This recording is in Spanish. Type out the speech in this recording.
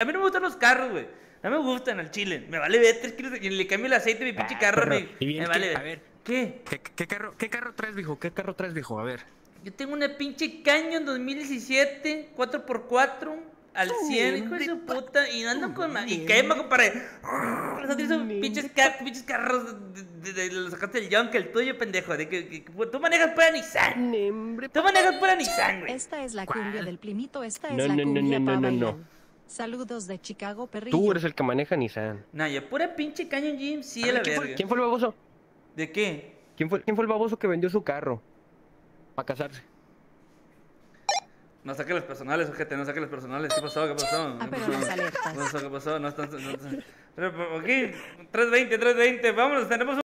A mí no me gustan los carros, güey. No me gustan al chile. Me vale ver tres kilos de- y le cambio el aceite a mi pinche Ah, carro. Me, me que- vale a ver. ¿Qué? ¿Qué, qué carro, ¿Qué carro traes, viejo? ¿Qué carro traes, viejo? A ver. Yo tengo una pinche Canyon 2017, 4x4, al 100, hijo de su puta, y ando con... Y quema, compadre. Los otros son pinches, pinches carros de, de- de- los sacaste del junk, el tuyo, pendejo. De que, que- que- tú manejas pura Nissan. Tú manejas pura Nissan, güey. Esta es la cumbia del primito, esta es No, la no, no, cumbia no, pa' no, no, no. Saludos de Chicago, perrillo. Tú eres el que maneja Nissan. Nah, yo pura pinche Canyon Gym, sí, A la ¿quién, fue, verga. quién fue el baboso? ¿De qué? ¿Quién fue, ¿Quién fue el baboso que vendió su carro? Para casarse. No saques los personales, ojete, no saques los personales. ¿Qué pasó? ¿Qué pasó? Ah, ¿Qué pero pasó? las alertas. ¿Qué pasó? ¿Qué pasó? No están... No, están- Pero, aquí, 320, 320, vámonos, tenemos